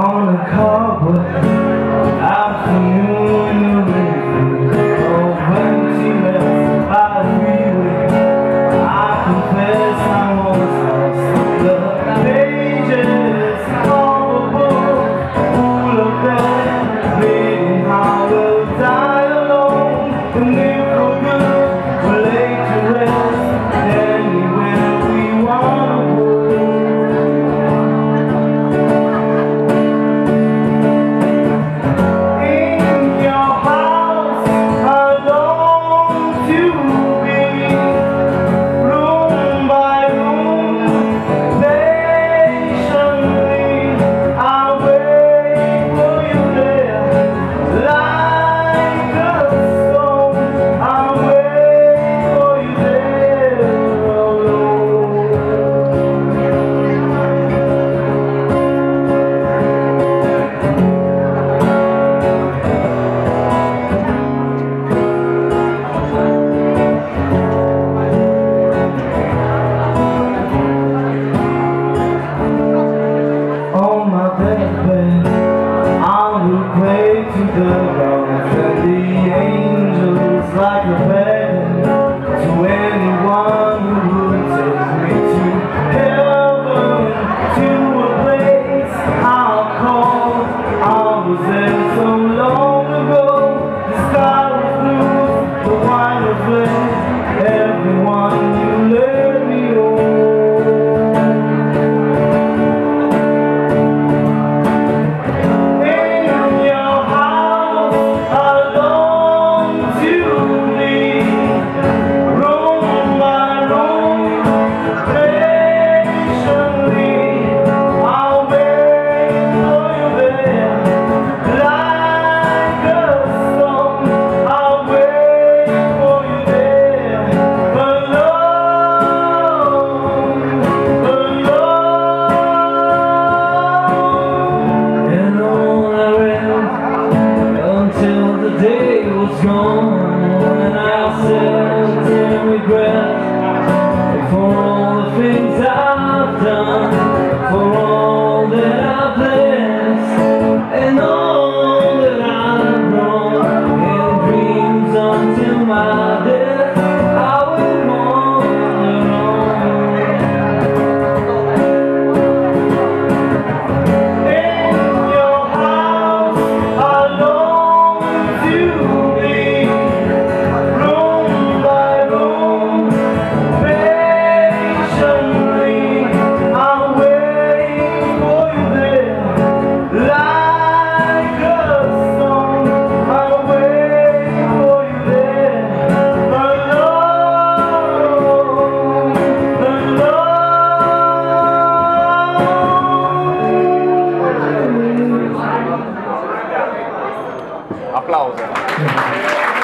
On in aplauso.